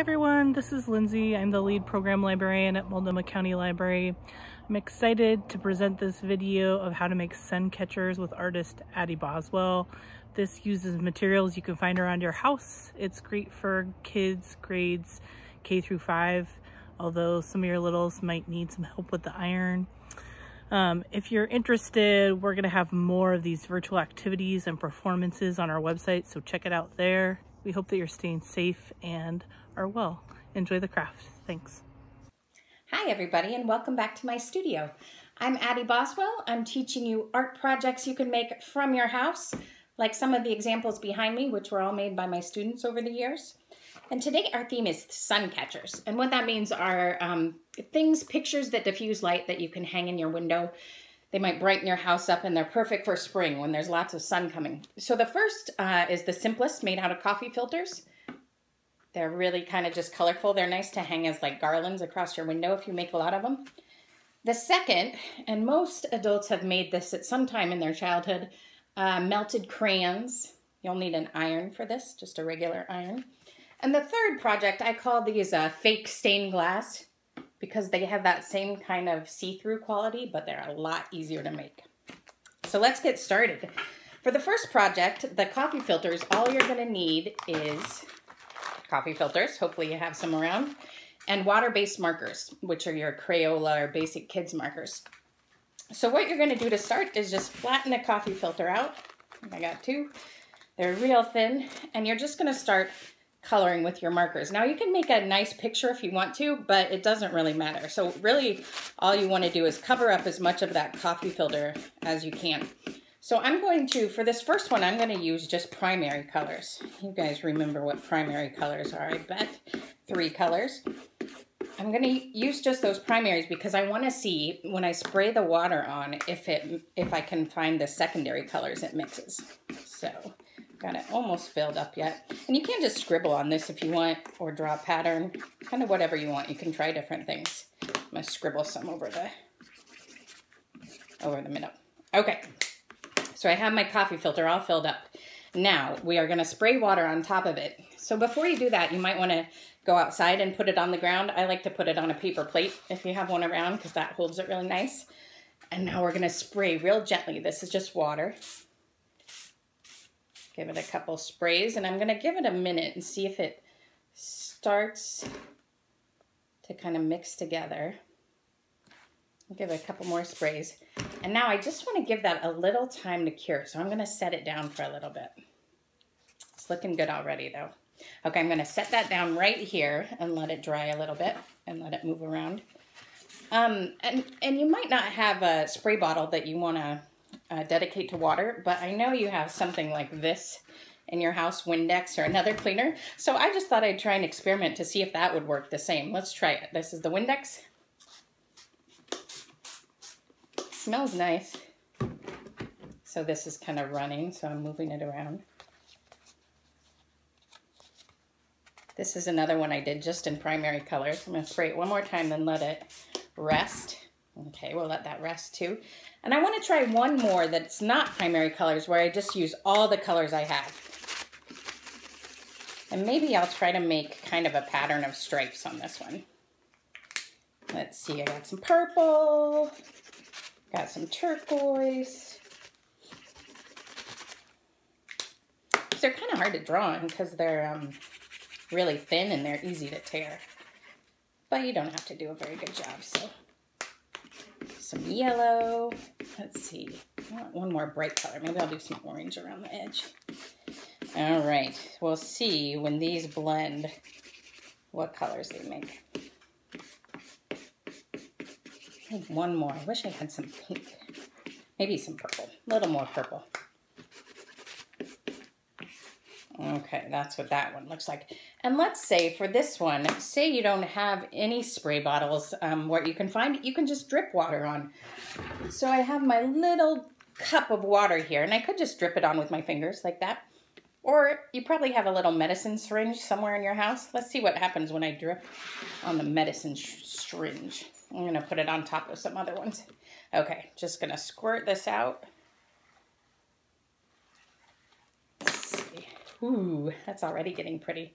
everyone, this is Lindsay. I'm the lead program librarian at Multnomah County Library. I'm excited to present this video of how to make sun catchers with artist Addie Boswell. This uses materials you can find around your house. It's great for kids grades K through 5, although some of your littles might need some help with the iron. Um, if you're interested, we're going to have more of these virtual activities and performances on our website, so check it out there. We hope that you're staying safe and are well. Enjoy the craft. Thanks. Hi, everybody, and welcome back to my studio. I'm Addie Boswell. I'm teaching you art projects you can make from your house, like some of the examples behind me, which were all made by my students over the years. And today our theme is sun catchers. And what that means are um, things, pictures that diffuse light that you can hang in your window they might brighten your house up and they're perfect for spring when there's lots of sun coming. So the first uh, is the simplest made out of coffee filters. They're really kind of just colorful. They're nice to hang as like garlands across your window if you make a lot of them. The second, and most adults have made this at some time in their childhood, uh, melted crayons. You'll need an iron for this, just a regular iron. And the third project, I call these uh, fake stained glass because they have that same kind of see-through quality, but they're a lot easier to make. So let's get started. For the first project, the coffee filters, all you're gonna need is coffee filters, hopefully you have some around, and water-based markers, which are your Crayola or basic kids markers. So what you're gonna do to start is just flatten a coffee filter out. I got two. They're real thin, and you're just gonna start coloring with your markers. Now you can make a nice picture if you want to, but it doesn't really matter. So really all you want to do is cover up as much of that coffee filter as you can. So I'm going to, for this first one, I'm going to use just primary colors. You guys remember what primary colors are, I bet. Three colors. I'm going to use just those primaries because I want to see when I spray the water on if it if I can find the secondary colors it mixes. So Got it almost filled up yet. And you can just scribble on this if you want or draw a pattern, kind of whatever you want. You can try different things. I'm gonna scribble some over the, over the middle. Okay, so I have my coffee filter all filled up. Now we are gonna spray water on top of it. So before you do that, you might wanna go outside and put it on the ground. I like to put it on a paper plate if you have one around because that holds it really nice. And now we're gonna spray real gently. This is just water. Give it a couple sprays and I'm going to give it a minute and see if it starts to kind of mix together. I'll give it a couple more sprays. And now I just want to give that a little time to cure. So I'm going to set it down for a little bit. It's looking good already though. Okay, I'm going to set that down right here and let it dry a little bit and let it move around. Um, and, and you might not have a spray bottle that you want to uh, dedicate to water, but I know you have something like this in your house, Windex or another cleaner. So I just thought I'd try an experiment to see if that would work the same. Let's try it. This is the Windex. smells nice. So this is kind of running, so I'm moving it around. This is another one I did just in primary colors. I'm to spray it one more time, then let it rest. Okay, we'll let that rest too. And I want to try one more that's not primary colors where I just use all the colors I have. And maybe I'll try to make kind of a pattern of stripes on this one. Let's see, I got some purple, got some turquoise. They're kind of hard to draw on because they're um, really thin and they're easy to tear. But you don't have to do a very good job, so some yellow. Let's see. one more bright color. Maybe I'll do some orange around the edge. All right. We'll see when these blend what colors they make. one more. I wish I had some pink. Maybe some purple. A little more purple. Okay, that's what that one looks like. And let's say for this one, say you don't have any spray bottles um, where you can find, you can just drip water on. So I have my little cup of water here, and I could just drip it on with my fingers like that. Or you probably have a little medicine syringe somewhere in your house. Let's see what happens when I drip on the medicine syringe. I'm to put it on top of some other ones. Okay, just to squirt this out. Ooh, that's already getting pretty.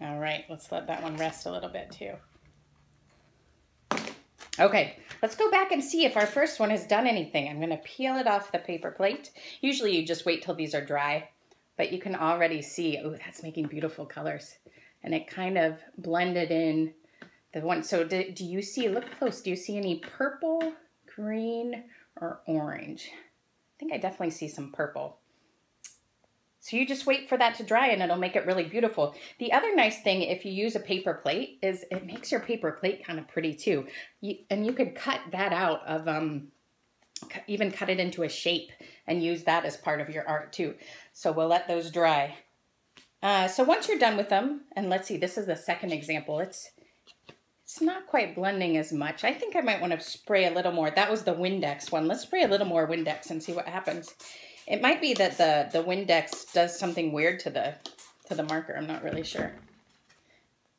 All right, let's let that one rest a little bit too. Okay, let's go back and see if our first one has done anything. I'm gonna peel it off the paper plate. Usually you just wait till these are dry, but you can already see, oh, that's making beautiful colors. And it kind of blended in the one. So do, do you see, look close, do you see any purple, green, or orange? I think I definitely see some purple. So you just wait for that to dry and it'll make it really beautiful. The other nice thing if you use a paper plate is it makes your paper plate kind of pretty too. You, and you could cut that out of, um, even cut it into a shape and use that as part of your art too. So we'll let those dry. Uh, so once you're done with them, and let's see, this is the second example. It's it's not quite blending as much. I think I might want to spray a little more. That was the Windex one. Let's spray a little more Windex and see what happens. It might be that the, the Windex does something weird to the, to the marker. I'm not really sure.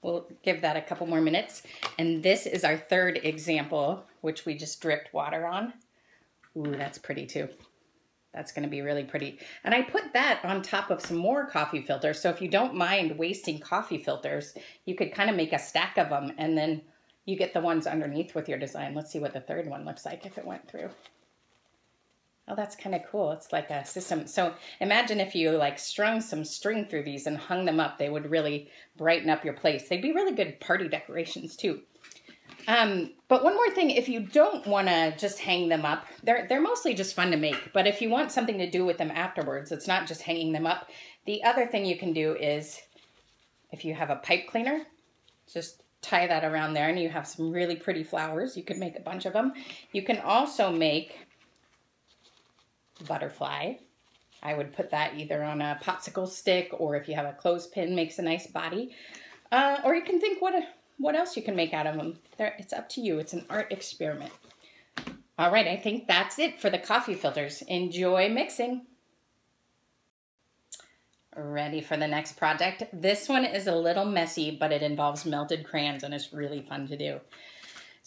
We'll give that a couple more minutes. And this is our third example, which we just dripped water on. Ooh, that's pretty too. That's to be really pretty. And I put that on top of some more coffee filters. So if you don't mind wasting coffee filters, you could kind of make a stack of them and then you get the ones underneath with your design. Let's see what the third one looks like if it went through. Oh, that's kind of cool. It's like a system. So imagine if you like strung some string through these and hung them up, they would really brighten up your place. They'd be really good party decorations too. Um, but one more thing, if you don't want to just hang them up, they're, they're mostly just fun to make. But if you want something to do with them afterwards, it's not just hanging them up. The other thing you can do is if you have a pipe cleaner, just tie that around there and you have some really pretty flowers. You could make a bunch of them. You can also make butterfly. I would put that either on a popsicle stick or if you have a clothespin, makes a nice body. Uh, or you can think what, what else you can make out of them. They're, it's up to you. It's an art experiment. All right, I think that's it for the coffee filters. Enjoy mixing. Ready for the next project? This one is a little messy, but it involves melted crayons and it's really fun to do.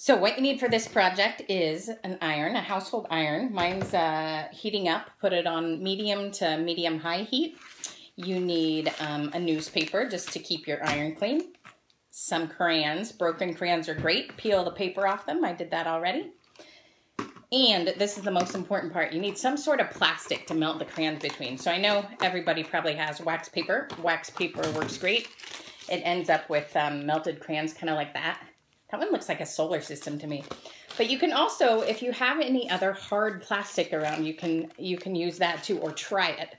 So what you need for this project is an iron, a household iron. Mine's uh, heating up. Put it on medium to medium high heat. You need um, a newspaper just to keep your iron clean. Some crayons. Broken crayons are great. Peel the paper off them. I did that already. And this is the most important part. You need some sort of plastic to melt the crayons between. So I know everybody probably has wax paper. Wax paper works great. It ends up with um, melted crayons kind of like that. That one looks like a solar system to me. But you can also, if you have any other hard plastic around, you can you can use that too or try it.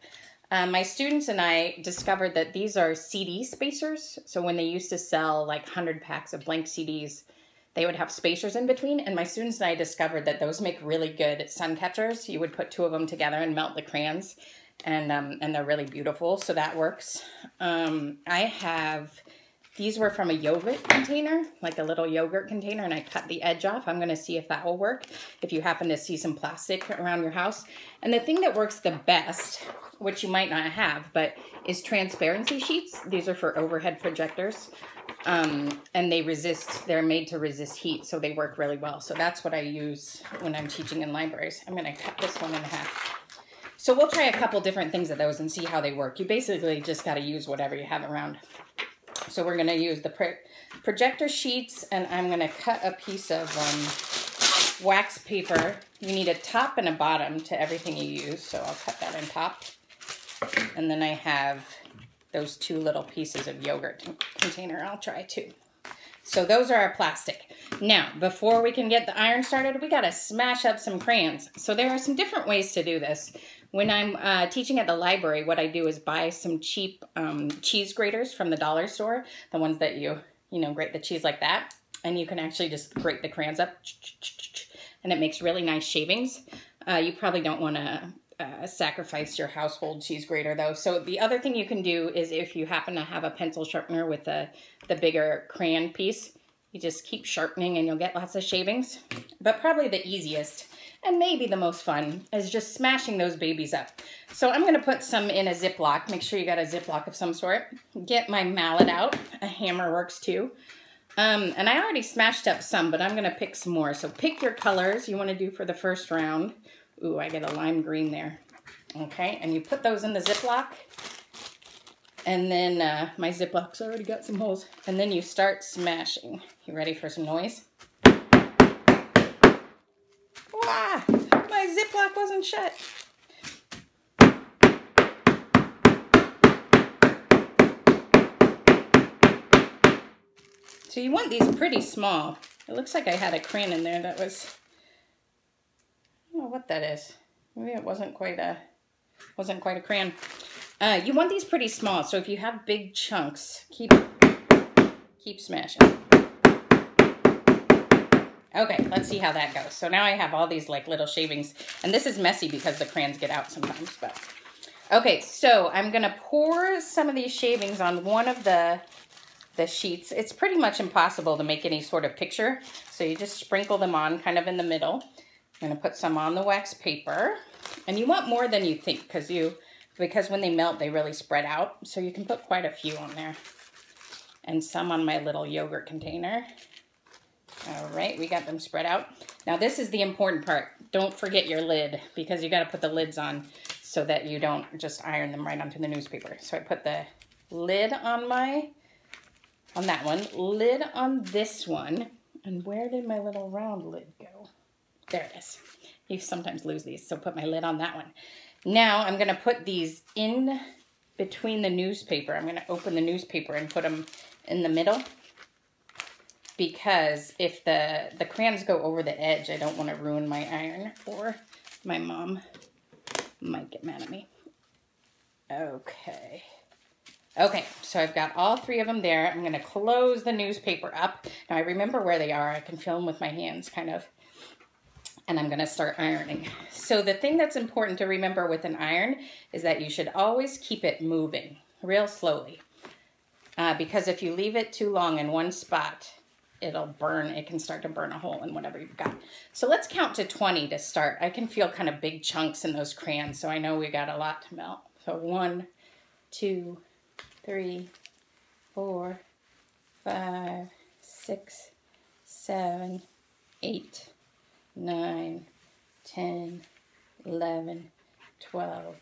Um, my students and I discovered that these are CD spacers. So when they used to sell like 100 packs of blank CDs, they would have spacers in between. And my students and I discovered that those make really good sun catchers. You would put two of them together and melt the crayons. And, um, and they're really beautiful, so that works. Um, I have these were from a yogurt container, like a little yogurt container, and I cut the edge off. I'm gonna see if that will work, if you happen to see some plastic around your house. And the thing that works the best, which you might not have, but is transparency sheets. These are for overhead projectors. Um, and they resist, they're made to resist heat, so they work really well. So that's what I use when I'm teaching in libraries. I'm gonna cut this one in half. So we'll try a couple different things of those and see how they work. You basically just gotta use whatever you have around. So we're going to use the pro projector sheets and I'm going to cut a piece of um, wax paper. You need a top and a bottom to everything you use, so I'll cut that on top. And then I have those two little pieces of yogurt container. I'll try too. So those are our plastic. Now, before we can get the iron started, we got to smash up some crayons. So there are some different ways to do this. When I'm uh, teaching at the library, what I do is buy some cheap um, cheese graters from the dollar store, the ones that you, you know, grate the cheese like that. And you can actually just grate the crayons up, and it makes really nice shavings. Uh, you probably don't want to uh, sacrifice your household cheese grater though. So the other thing you can do is if you happen to have a pencil sharpener with the, the bigger crayon piece, you just keep sharpening and you'll get lots of shavings. But probably the easiest and maybe the most fun is just smashing those babies up. So I'm gonna put some in a Ziploc. Make sure you got a Ziploc of some sort. Get my mallet out. A hammer works too. Um, and I already smashed up some, but I'm gonna pick some more. So pick your colors you wanna do for the first round. Ooh, I get a lime green there. Okay, and you put those in the Ziploc. And then uh, my Ziploc's already got some holes. And then you start smashing. You ready for some noise? Wow, my Ziploc wasn't shut. So you want these pretty small. It looks like I had a crayon in there that was, I don't know what that is. Maybe it wasn't quite a, wasn't quite a crayon. Uh, you want these pretty small, so if you have big chunks, keep, keep smashing. Okay, let's see how that goes. So now I have all these like little shavings, and this is messy because the crayons get out sometimes, but. Okay, so I'm gonna pour some of these shavings on one of the the sheets. It's pretty much impossible to make any sort of picture. So you just sprinkle them on kind of in the middle. I'm gonna put some on the wax paper. And you want more than you think because you because when they melt, they really spread out. So you can put quite a few on there. And some on my little yogurt container. All right, we got them spread out. Now this is the important part. Don't forget your lid because you gotta put the lids on so that you don't just iron them right onto the newspaper. So I put the lid on my on that one. Lid on this one. And where did my little round lid go? There it is. You sometimes lose these, so put my lid on that one. Now I'm going to put these in between the newspaper. I'm going to open the newspaper and put them in the middle because if the, the crayons go over the edge, I don't want to ruin my iron or my mom might get mad at me. Okay. Okay, so I've got all three of them there. I'm going to close the newspaper up. Now I remember where they are. I can feel them with my hands kind of. And I'm going to start ironing. So the thing that's important to remember with an iron is that you should always keep it moving real slowly. Uh, because if you leave it too long in one spot, it'll burn. It can start to burn a hole in whatever you've got. So let's count to 20 to start. I can feel kind of big chunks in those crayons, so I know we got a lot to melt. So one, two, three, four, five, six, seven, eight, nine, ten, eleven, twelve,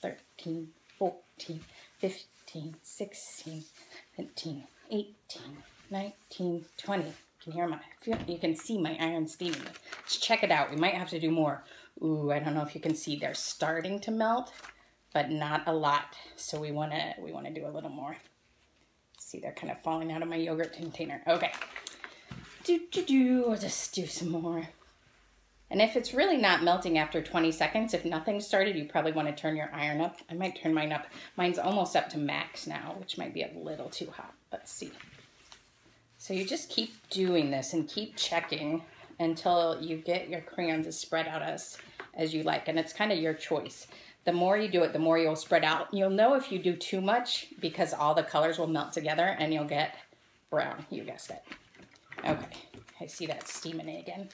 thirteen, fourteen, fifteen, sixteen, seventeen, eighteen, nineteen, twenty. You can hear my, you can see my iron steaming. Let's check it out. We might have to do more. Ooh, I don't know if you can see they're starting to melt but not a lot. So we want to we want to do a little more. See, they're kind of falling out of my yogurt container. Okay. Do, do, do. I'll just do some more. And if it's really not melting after 20 seconds, if nothing started, you probably want to turn your iron up. I might turn mine up. Mine's almost up to max now, which might be a little too hot. Let's see. So you just keep doing this and keep checking until you get your crayons as spread out as, as you like. And it's kind of your choice. The more you do it, the more you'll spread out. You'll know if you do too much because all the colors will melt together and you'll get brown. You guessed it. Okay, I see that steaming again.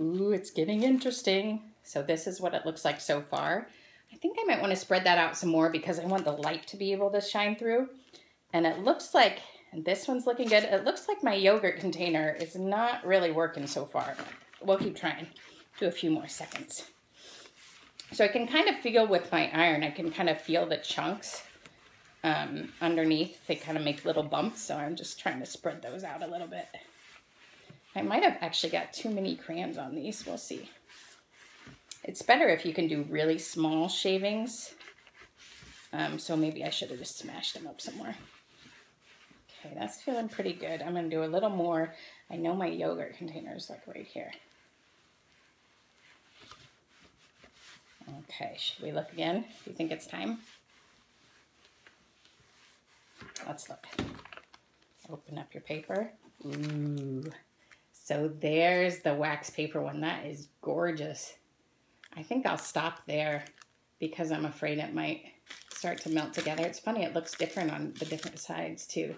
Ooh, it's getting interesting. So this is what it looks like so far. I think I might want to spread that out some more because I want the light to be able to shine through. And it looks like, this one's looking good. It looks like my yogurt container is not really working so far. We'll keep trying. Do a few more seconds. So I can kind of feel with my iron, I can kind of feel the chunks um, underneath. They kind of make little bumps, so I'm just trying to spread those out a little bit. I might have actually got too many crayons on these. We'll see. It's better if you can do really small shavings. Um, so maybe I should have just smashed them up somewhere. Okay, that's feeling pretty good. I'm going to do a little more. I know my yogurt container is like right here. Okay, should we look again? Do you think it's time? Let's look. Open up your paper. Ooh. So there's the wax paper one. That is gorgeous. I think I'll stop there because I'm afraid it might start to melt together. It's funny, it looks different on the different sides too.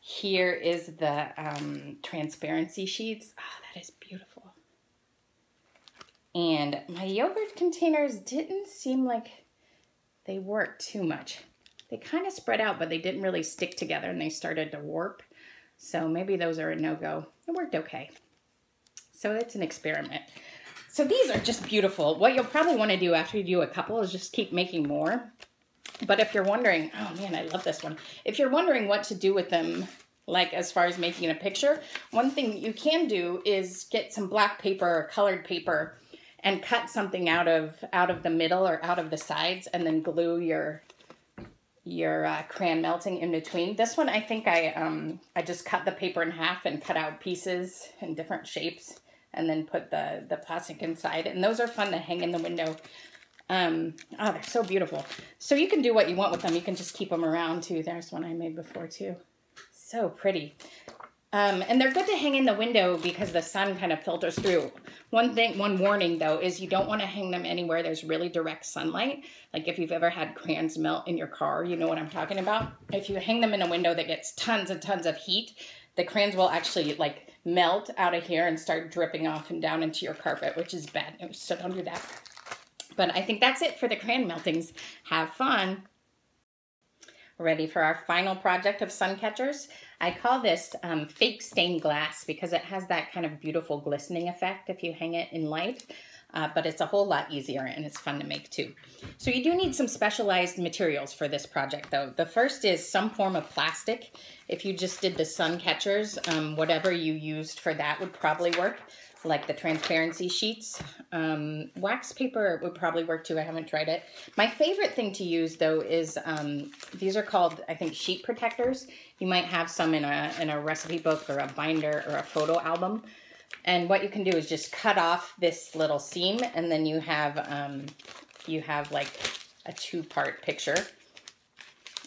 Here is the um, transparency sheets. Oh, that is beautiful. And my yogurt containers didn't seem like they worked too much. They kind of spread out, but they didn't really stick together and they started to warp. So maybe those are a no-go. It worked okay. So it's an experiment. So these are just beautiful. What you'll probably want to do after you do a couple is just keep making more. But if you're wondering, oh man, I love this one. If you're wondering what to do with them, like as far as making a picture, one thing you can do is get some black paper or colored paper and cut something out of out of the middle or out of the sides and then glue your your uh, crayon melting in between. This one, I think I um, I just cut the paper in half and cut out pieces in different shapes and then put the, the plastic inside. And those are fun to hang in the window. Um, oh, they're so beautiful. So you can do what you want with them. You can just keep them around too. There's one I made before too. So pretty. Um, and they're good to hang in the window because the sun kind of filters through. One thing, one warning though, is you don't want to hang them anywhere there's really direct sunlight. Like if you've ever had crayons melt in your car, you know what I'm talking about. If you hang them in a window that gets tons and tons of heat, the crayons will actually like melt out of here and start dripping off and down into your carpet, which is bad news. So don't do that. But I think that's it for the crayon meltings. Have fun. Ready for our final project of sun catchers? I call this um, fake stained glass because it has that kind of beautiful glistening effect if you hang it in light. Uh, but it's a whole lot easier and it's fun to make too. So you do need some specialized materials for this project though. The first is some form of plastic. If you just did the sun catchers, um, whatever you used for that would probably work like the transparency sheets. Um, wax paper would probably work too. I haven't tried it. My favorite thing to use though is um, these are called I think sheet protectors. You might have some in a in a recipe book or a binder or a photo album. And what you can do is just cut off this little seam and then you have um, you have like a two-part picture.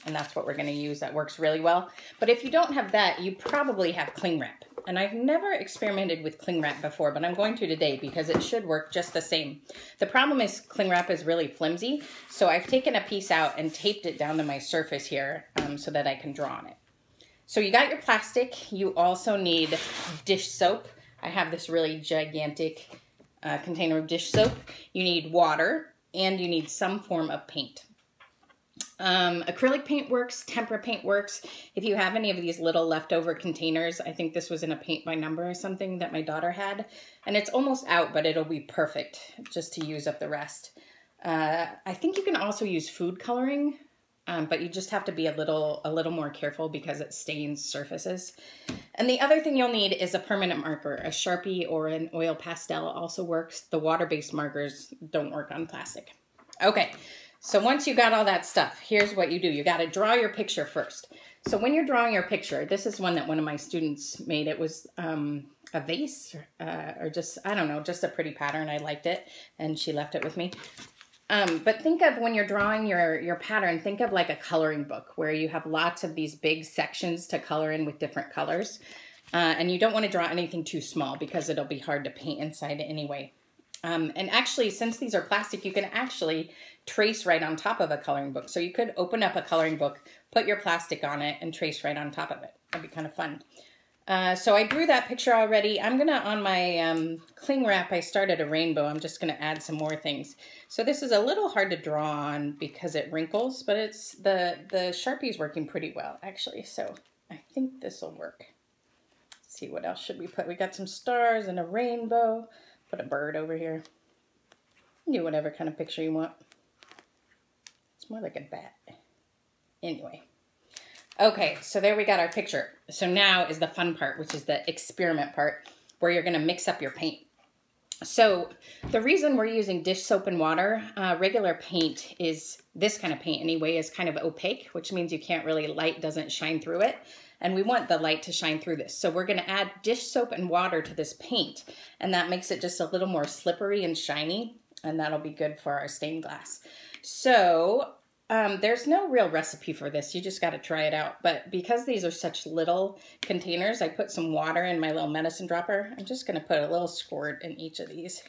And that's what we're going to use. That works really well. But if you don't have that, you probably have cling wrap and I've never experimented with cling wrap before, but I'm going to today because it should work just the same. The problem is cling wrap is really flimsy, so I've taken a piece out and taped it down to my surface here um, so that I can draw on it. So you got your plastic. You also need dish soap. I have this really gigantic uh, container of dish soap. You need water, and you need some form of paint. Um, acrylic paint works, tempera paint works. If you have any of these little leftover containers, I think this was in a paint by number or something that my daughter had. And it's almost out, but it'll be perfect just to use up the rest. Uh, I think you can also use food coloring, um, but you just have to be a little, a little more careful because it stains surfaces. And the other thing you'll need is a permanent marker. A Sharpie or an oil pastel also works. The water-based markers don't work on plastic. Okay. So once you got all that stuff, here's what you do. You got to draw your picture first. So when you're drawing your picture, this is one that one of my students made. It was um, a vase uh, or just, I don't know, just a pretty pattern. I liked it and she left it with me. Um, but think of when you're drawing your, your pattern, think of like a coloring book where you have lots of these big sections to color in with different colors. Uh, and you don't want to draw anything too small because it'll be hard to paint inside anyway. Um, and actually, since these are plastic, you can actually trace right on top of a coloring book. So you could open up a coloring book, put your plastic on it, and trace right on top of it. That'd be kind of fun. Uh, so I drew that picture already. I'm gonna, on my um, cling wrap, I started a rainbow. I'm just gonna add some more things. So this is a little hard to draw on because it wrinkles, but it's the, the Sharpie's working pretty well, actually. So I think this will work. Let's see, what else should we put? We got some stars and a rainbow. Put a bird over here. Do whatever kind of picture you want. It's more like a bat. Anyway. Okay, so there we got our picture. So now is the fun part, which is the experiment part, where you're going to mix up your paint. So the reason we're using dish soap and water, uh, regular paint is, this kind of paint anyway, is kind of opaque, which means you can't really, light doesn't shine through it and we want the light to shine through this. So we're gonna add dish soap and water to this paint, and that makes it just a little more slippery and shiny, and that'll be good for our stained glass. So um, there's no real recipe for this. You just got to try it out. But because these are such little containers, I put some water in my little medicine dropper. I'm just going to put a little squirt in each of these.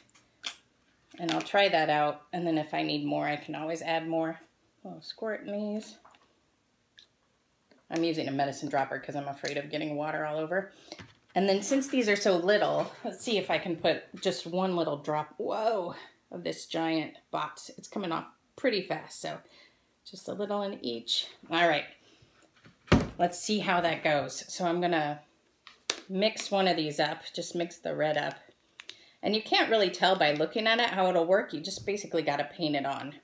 And I'll try that out. And then if I need more, I can always add more. A little squirt in these. I'm using a medicine dropper because I'm afraid of getting water all over. And then since these are so little, let's see if I can put just one little drop, whoa, of this giant box. It's coming off pretty fast, so just a little in each. All right, let's see how that goes. So I'm gonna mix one of these up, just mix the red up. And you can't really tell by looking at it how it'll work. You just basically gotta paint it on.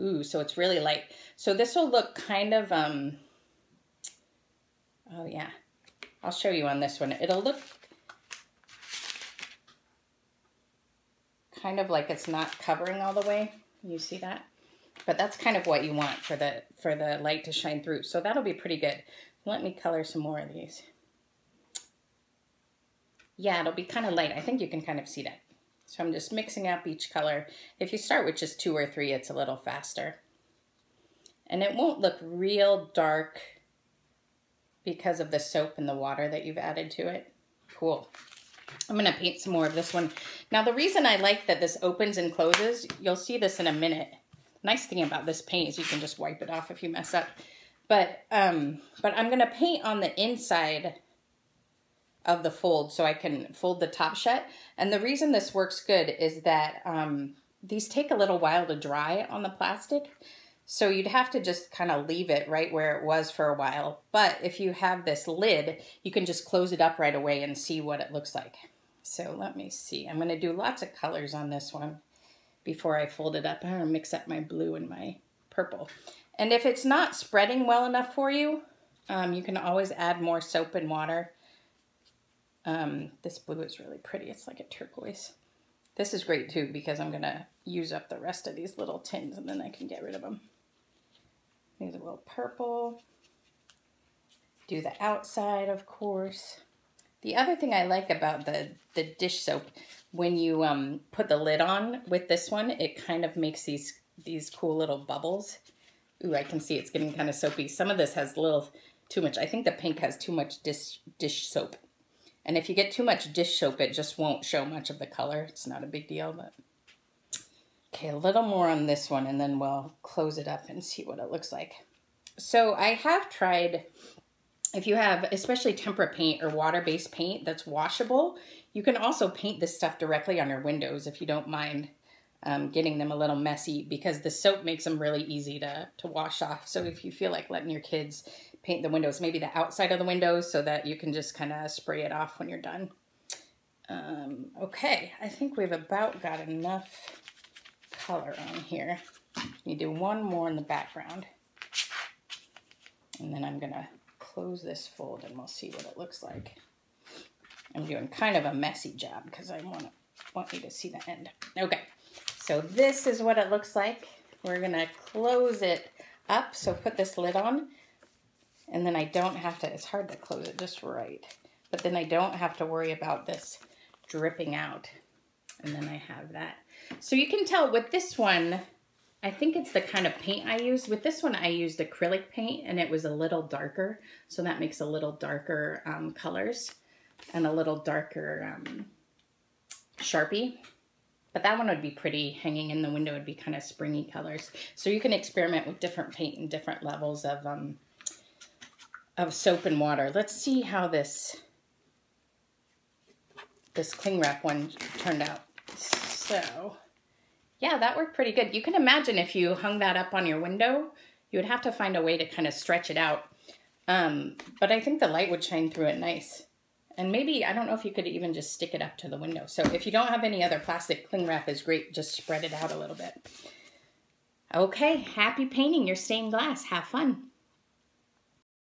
Ooh, so it's really light. So this will look kind of, um, oh yeah, I'll show you on this one. It'll look kind of like it's not covering all the way. You see that? But that's kind of what you want for the for the light to shine through. So that'll be pretty good. Let me color some more of these. Yeah, it'll be kind of light. I think you can kind of see that. So I'm just mixing up each color. If you start with just two or three, it's a little faster. And it won't look real dark because of the soap and the water that you've added to it. Cool. I'm to paint some more of this one. Now, the reason I like that this opens and closes, you'll see this in a minute. Nice thing about this paint is you can just wipe it off if you mess up. But, um, but I'm going to paint on the inside of the fold so I can fold the top shut. And the reason this works good is that um, these take a little while to dry on the plastic. So you'd have to just kind of leave it right where it was for a while. But if you have this lid, you can just close it up right away and see what it looks like. So let me see. I'm going to do lots of colors on this one before I fold it up. I'm to mix up my blue and my purple. And if it's not spreading well enough for you, um, you can always add more soap and water um, this blue is really pretty. It's like a turquoise. This is great too because I'm to use up the rest of these little tins and then I can get rid of them. Here's a little purple. Do the outside, of course. The other thing I like about the, the dish soap, when you um, put the lid on with this one, it kind of makes these, these cool little bubbles. Ooh, I can see it's getting kind of soapy. Some of this has a little too much. I think the pink has too much dish, dish soap. And if you get too much dish soap, it just won't show much of the color. It's not a big deal, but... Okay, a little more on this one, and then we'll close it up and see what it looks like. So I have tried, if you have especially tempera paint or water-based paint that's washable, you can also paint this stuff directly on your windows if you don't mind um, getting them a little messy because the soap makes them really easy to, to wash off. So if you feel like letting your kids paint the windows, maybe the outside of the windows so that you can just kind of spray it off when you're done. Um, okay, I think we've about got enough color on here. You do one more in the background. And then I'm going to close this fold and we'll see what it looks like. I'm doing kind of a messy job because I want, want you to see the end. Okay, so this is what it looks like. We're to close it up, so put this lid on. And then I don't have to, it's hard to close it just right. But then I don't have to worry about this dripping out. And then I have that. So you can tell with this one, I think it's the kind of paint I used. With this one, I used acrylic paint and it was a little darker. So that makes a little darker um, colors and a little darker um, Sharpie. But that one would be pretty. Hanging in the window would be kind of springy colors. So you can experiment with different paint and different levels of um, of soap and water. Let's see how this this cling wrap one turned out. So, yeah, that worked pretty good. You can imagine if you hung that up on your window, you would have to find a way to kind of stretch it out. Um, but I think the light would shine through it nice. And maybe, I don't know if you could even just stick it up to the window. So if you don't have any other plastic, cling wrap is great. Just spread it out a little bit. Okay, happy painting your stained glass. Have fun.